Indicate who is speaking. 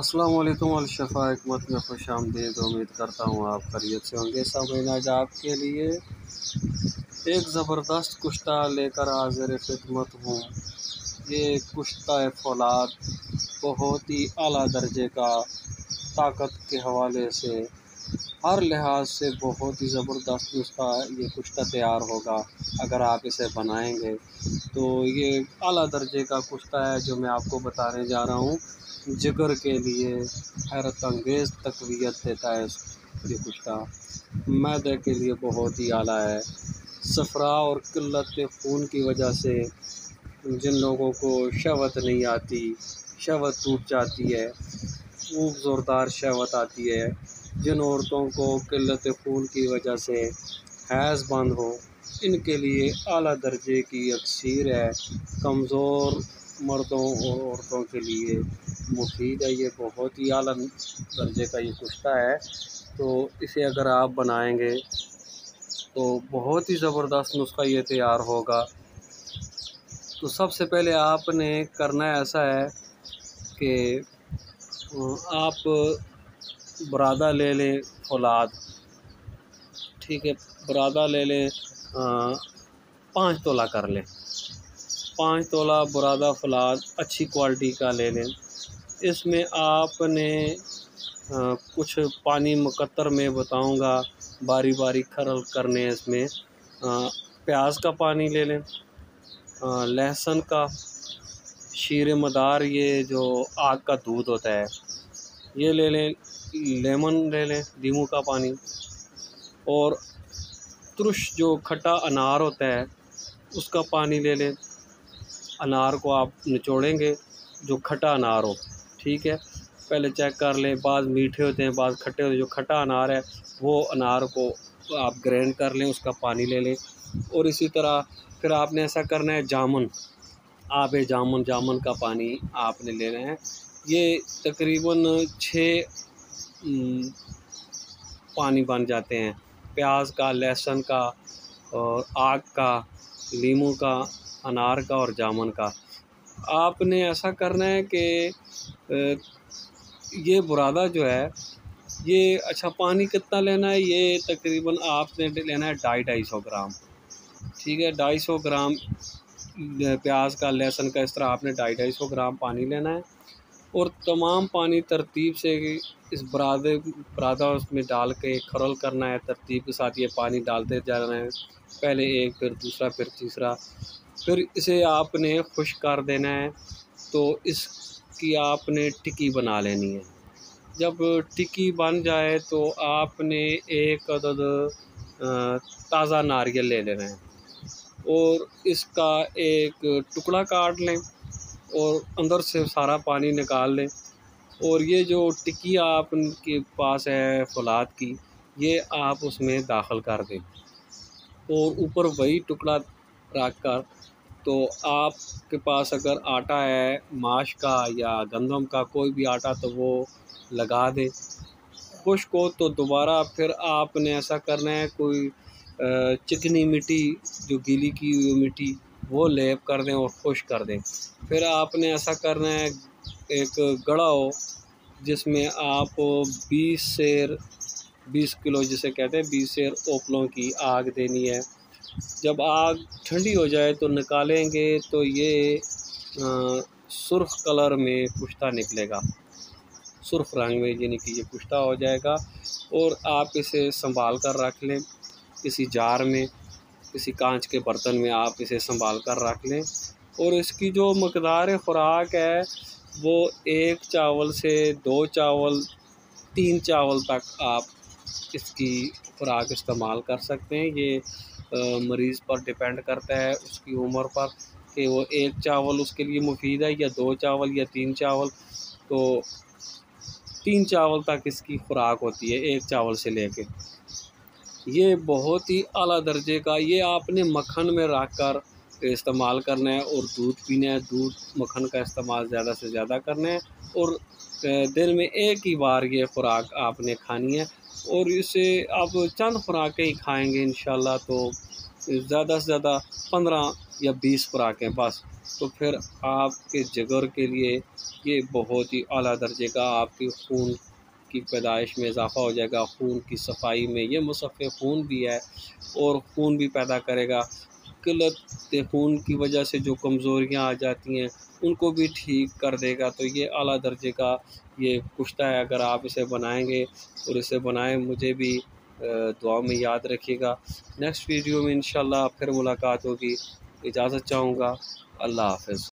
Speaker 1: वालेकुम अलशफ़ा हमत में खुश आमदीद, उम्मीद करता हूँ आप खरीत से होंगे। सब आज आपके लिए एक ज़बरदस्त कुश्ता लेकर हाजिर खिदमत हूँ। ये कुश्ता फौलाद बहुत ही अला दर्जे का ताकत के हवाले से, हर लिहाज से बहुत ही ज़बरदस्त नुस्खा ये कुश्ता तैयार होगा, अगर आप इसे बनाएँगे। तो ये अला दर्जे का कुश्ता है जो मैं आपको बताने जा रहा हूँ। जिगर के लिए हैरत अंगेज़ तकवीत देता है ये कुश्ता मैदे के लिए बहुत ही आला है। सफरा और किल्लत खून की वजह से जिन लोगों को शवत नहीं आती शवत टूट जाती है खूब ज़ोरदार शवत आती है। जिन औरतों को किल्लत खून की वजह से हैज़ बंद हो, इनके लिए आला दर्जे की अक्सर है। कमज़ोर मर्दों और औरतों के लिए मुफीद है, ये बहुत ही आला दर्जे का ये कुश्ता है। तो इसे अगर आप बनाएँगे तो बहुत ही ज़बरदस्त नुस्खा ये तैयार होगा। तो सबसे पहले आपने करना ऐसा है कि आप बरादा ले लें फौलाद। ठीक है, बरादा ले लें पाँच तोला कर लें। पाँच तोला बुरादा फलाद अच्छी क्वालिटी का ले लें। इसमें आपने आ, कुछ पानी मुकत्तर में बताऊँगा बारी बारी खरल करने इसमें। प्याज का पानी ले लें लहसुन का। शीर मदार ये जो आग का दूध होता है ये ले लें लेमन ले लें नींबू का पानी। और तुरश जो खट्टा अनार होता है उसका पानी ले लें। अनार को आप निचोड़ेंगे, जो खटा अनार हो, ठीक है? पहले चेक कर लें, बाद मीठे होते हैं, बाद खट्टे होते हैं, जो खटा अनार है, वो अनार को आप ग्राइंड कर लें, उसका पानी ले लें। और इसी तरह फिर आपने ऐसा करना है, जामुन आब जामुन जामुन का पानी आपने लेना है। ये तकरीबन छः पानी बन जाते हैं। प्याज का, लहसुन का और आग का लीमू का अनार का और जामुन का। आपने ऐसा करना है कि ये बुरादा जो है, ये अच्छा पानी कितना लेना है? ये तकरीबन आपने लेना है ढाई ढाई सौ ग्राम। ठीक है, ढाई सौ ग्राम प्याज का, लहसुन का, इस तरह आपने ढाई ढाई सौ ग्राम पानी लेना है। और तमाम पानी तरतीब से इस बरादे, बरादा उसमें डाल के खरल करना है। तरतीब के साथ ये पानी डालते जाना है। पहले एक, फिर दूसरा, फिर तीसरा। फिर इसे आपने खुश कर देना है तो इसकी आपने टिक्की बना लेनी है। जब टिक्की बन जाए तो आपने एक अदद ताज़ा नारियल ले लेना है और इसका एक टुकड़ा काट लें और अंदर से सारा पानी निकाल लें। और ये जो टिक्की आपके पास है फौलाद की, ये आप उसमें दाखिल कर दें। और ऊपर वही टुकड़ा रख कर। तो आपके पास अगर आटा है माश का या गंदम का कोई भी आटा तो वो लगा दें। खुश को तो दोबारा फिर आपने ऐसा करना है, कोई चिकनी मिट्टी, जो गीली की हुई मिट्टी, वो लेप कर दें और खुश कर दें। फिर आपने ऐसा करना है, एक गड़ा हो, जिसमें आप बीस शेर, बीस किलो जिसे कहते हैं, बीस शेर ओपलों की आग देनी है। जब आग ठंडी हो जाए तो निकालेंगे तो ये सुर्ख कलर में कुश्ता निकलेगा। सुर्ख रंग में, यानी कि ये कुश्ता हो जाएगा और आप इसे संभाल कर रख लें। किसी जार में, किसी कांच के बर्तन में आप इसे संभाल कर रख लें। और इसकी जो मकदार ख़ुराक है, वो एक चावल से दो चावल, तीन चावल तक आप इसकी खुराक इस्तेमाल कर सकते हैं। ये मरीज़ पर डिपेंड करता है उसकी उम्र पर कि वो एक चावल उसके लिए मुफीद है या दो चावल या तीन चावल। तो तीन चावल तक इसकी खुराक होती है एक चावल से लेके। ये बहुत ही अला दर्जे का, ये आपने मक्खन में रख कर इस्तेमाल करना है और दूध पीना है। दूध मक्खन का इस्तेमाल ज़्यादा से ज़्यादा करना है और दिन में एक ही बार ये खुराक आपने खानी है। और इसे आप चंद खुराकें ही खाएँगे इन तो ज़्यादा से ज़्यादा पंद्रह या बीस खुराकें बस। तो फिर आपके जगर के लिए ये बहुत ही अला दर्जे का आपकी खून की पैदाइश में इजाफ़ा हो जाएगा, खून की सफ़ाई में ये मुसफ़ खून भी है और खून भी पैदा करेगा। किलत खून की वजह से जो कमज़ोरियाँ आ जाती हैं उनको भी ठीक कर देगा। तो ये अला दर्जे का ये कुश्ता है, अगर आप इसे बनाएँगे और इसे बनाएँ, मुझे भी दुआ में याद रखिएगा। नेक्स्ट वीडियो में इन फिर मुलाकात होगी। इजाज़त चाहूँगा। अल्लाह हाफ़